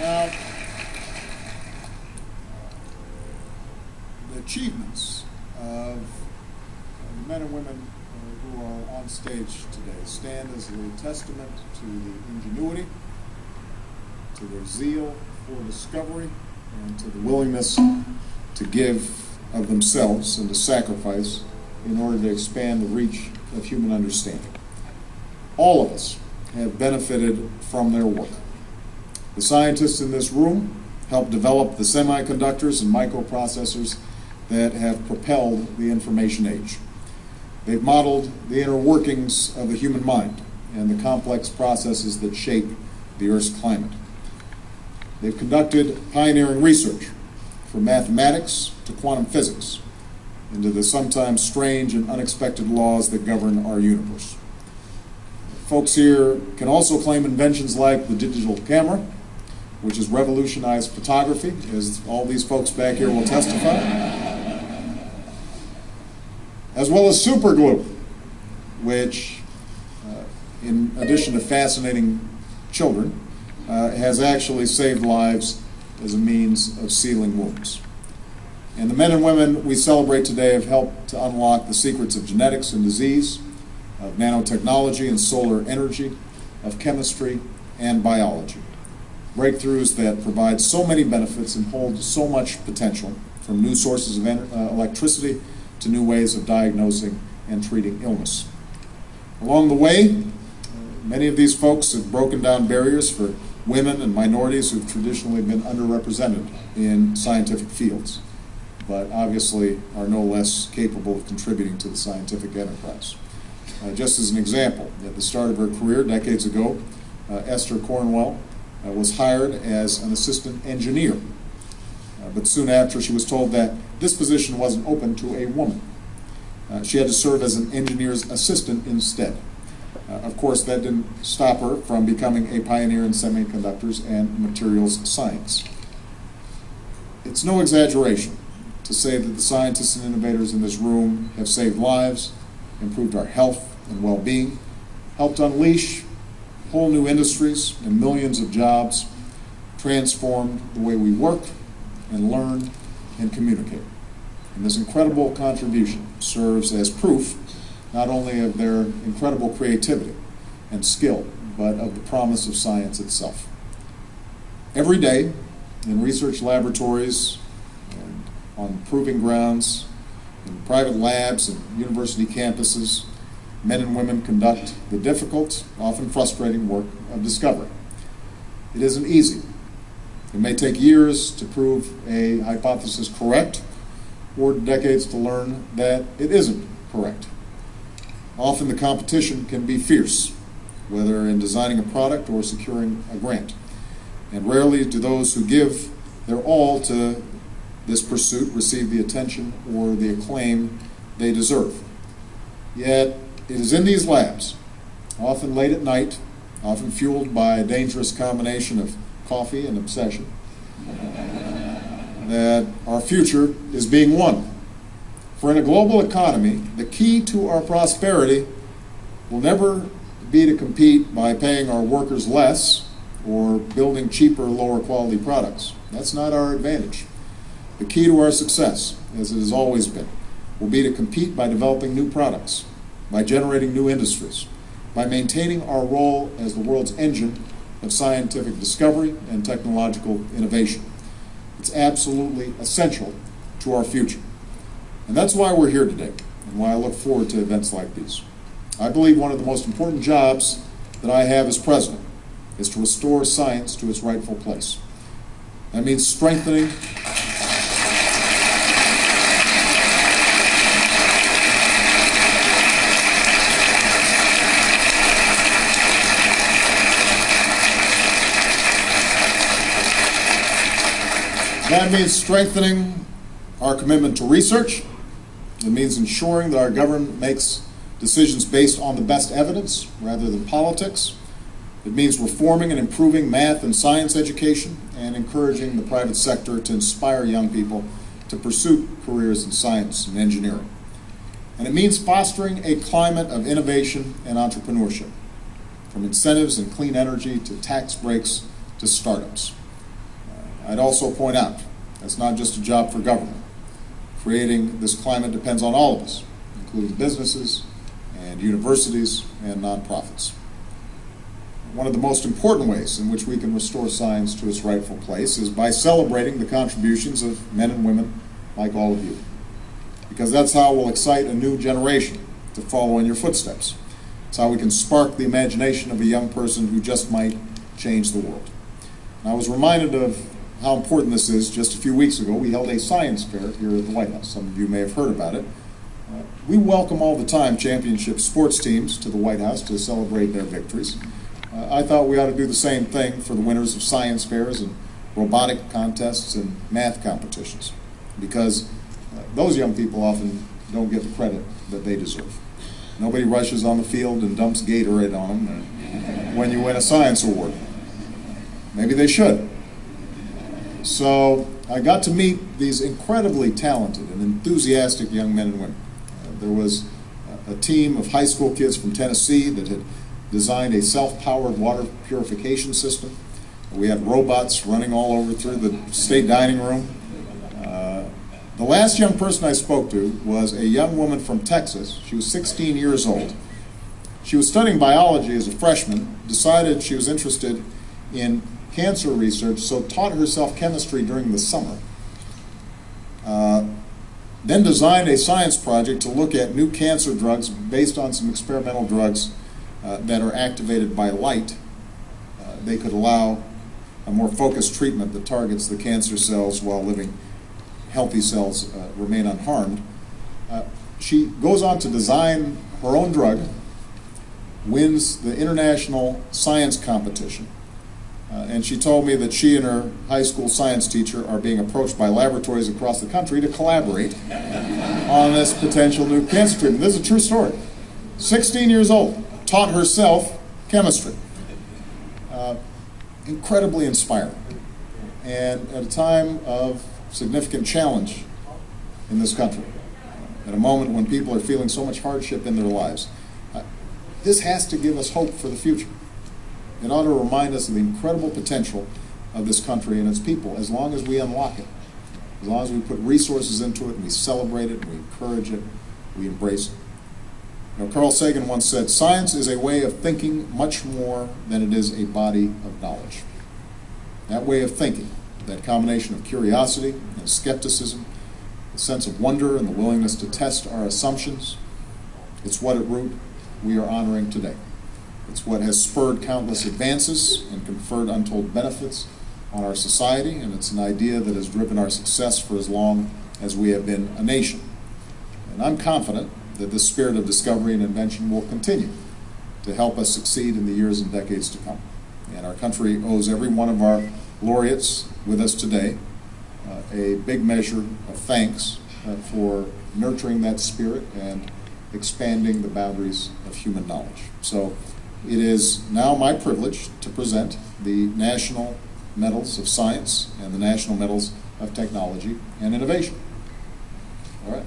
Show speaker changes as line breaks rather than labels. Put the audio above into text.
The achievements of the men and women uh, who are on stage today stand as a testament to the ingenuity, to their zeal for discovery, and to the willingness to give of themselves and to sacrifice in order to expand the reach of human understanding. All of us have benefited from their work. The scientists in this room helped develop the semiconductors and microprocessors that have propelled the information age. They've modeled the inner workings of the human mind and the complex processes that shape the Earth's climate. They've conducted pioneering research from mathematics to quantum physics into the sometimes strange and unexpected laws that govern our universe. Folks here can also claim inventions like the digital camera, which has revolutionized photography, as all these folks back here will testify, as well as superglue, which, uh, in addition to fascinating children, uh, has actually saved lives as a means of sealing wounds. And the men and women we celebrate today have helped to unlock the secrets of genetics and disease, of nanotechnology and solar energy, of chemistry and biology. Breakthroughs that provide so many benefits and hold so much potential, from new sources of uh, electricity to new ways of diagnosing and treating illness. Along the way, many of these folks have broken down barriers for women and minorities who've traditionally been underrepresented in scientific fields, but obviously are no less capable of contributing to the scientific enterprise. Uh, just as an example, at the start of her career decades ago, uh, Esther Conwell uh, was hired as an assistant engineer. Uh, but soon after, she was told that this position wasn't open to a woman. Uh, she had to serve as an engineer's assistant instead. Uh, of course, that didn't stop her from becoming a pioneer in semiconductors and materials science. It's no exaggeration to say that the scientists and innovators in this room have saved lives, improved our health and well being, helped unleash whole new industries and millions of jobs, transformed the way we work and learn and communicate. And this incredible contribution serves as proof not only of their incredible creativity and skill, but of the promise of science itself. Every day, in research laboratories and on proving grounds, in private labs and university campuses, men and women conduct the difficult, often frustrating work of discovery. It isn't easy. It may take years to prove a hypothesis correct, or decades to learn that it isn't correct. Often the competition can be fierce, whether in designing a product or securing a grant. And rarely do those who give their all to this pursuit receive the attention or the acclaim they deserve. Yet, it is in these labs, often late at night, often fueled by a dangerous combination of coffee and obsession, that our future is being won. For in a global economy, the key to our prosperity will never be to compete by paying our workers less or building cheaper, lower quality products. That's not our advantage. The key to our success, as it has always been, will be to compete by developing new products, by generating new industries, by maintaining our role as the world's engine of scientific discovery and technological innovation. It's absolutely essential to our future. And that's why we're here today, and why I look forward to events like these. I believe one of the most important jobs that I have as president is to restore science to its rightful place. That means strengthening That means strengthening our commitment to research. It means ensuring that our government makes decisions based on the best evidence rather than politics. It means reforming and improving math and science education and encouraging the private sector to inspire young people to pursue careers in science and engineering. And it means fostering a climate of innovation and entrepreneurship, from incentives and clean energy to tax breaks to startups. I'd also point out, that's not just a job for government. Creating this climate depends on all of us, including businesses and universities and nonprofits. One of the most important ways in which we can restore science to its rightful place is by celebrating the contributions of men and women like all of you. Because that's how we'll excite a new generation to follow in your footsteps. It's how we can spark the imagination of a young person who just might change the world. And I was reminded of how important this is just a few weeks ago. We held a science fair here at the White House. Some of you may have heard about it. Uh, we welcome all the time championship sports teams to the White House to celebrate their victories. Uh, I thought we ought to do the same thing for the winners of science fairs and robotic contests and math competitions because uh, those young people often don't get the credit that they deserve. Nobody rushes on the field and dumps Gatorade on them when you win a science award. Maybe they should. So I got to meet these incredibly talented and enthusiastic young men and women. Uh, there was a team of high school kids from Tennessee that had designed a self-powered water purification system. We had robots running all over through the state dining room. Uh, the last young person I spoke to was a young woman from Texas. She was 16 years old. She was studying biology as a freshman, decided she was interested in cancer research, so taught herself chemistry during the summer. Uh, then designed a science project to look at new cancer drugs based on some experimental drugs uh, that are activated by light, uh, they could allow a more focused treatment that targets the cancer cells while living healthy cells uh, remain unharmed. Uh, she goes on to design her own drug, wins the international science competition, uh, and she told me that she and her high school science teacher are being approached by laboratories across the country to collaborate on this potential new cancer treatment. This is a true story. 16 years old taught herself chemistry. Uh, incredibly inspiring. And at a time of significant challenge in this country, at a moment when people are feeling so much hardship in their lives, uh, this has to give us hope for the future. It ought to remind us of the incredible potential of this country and its people as long as we unlock it. As long as we put resources into it and we celebrate it and we encourage it, we embrace it. Know, Carl Sagan once said, science is a way of thinking much more than it is a body of knowledge. That way of thinking, that combination of curiosity and skepticism, the sense of wonder and the willingness to test our assumptions, it's what at root we are honoring today. It's what has spurred countless advances and conferred untold benefits on our society, and it's an idea that has driven our success for as long as we have been a nation. And I'm confident that this spirit of discovery and invention will continue to help us succeed in the years and decades to come. And our country owes every one of our laureates with us today uh, a big measure of thanks uh, for nurturing that spirit and expanding the boundaries of human knowledge. So it is now my privilege to present the National Medals of Science and the National Medals of Technology and Innovation. All right.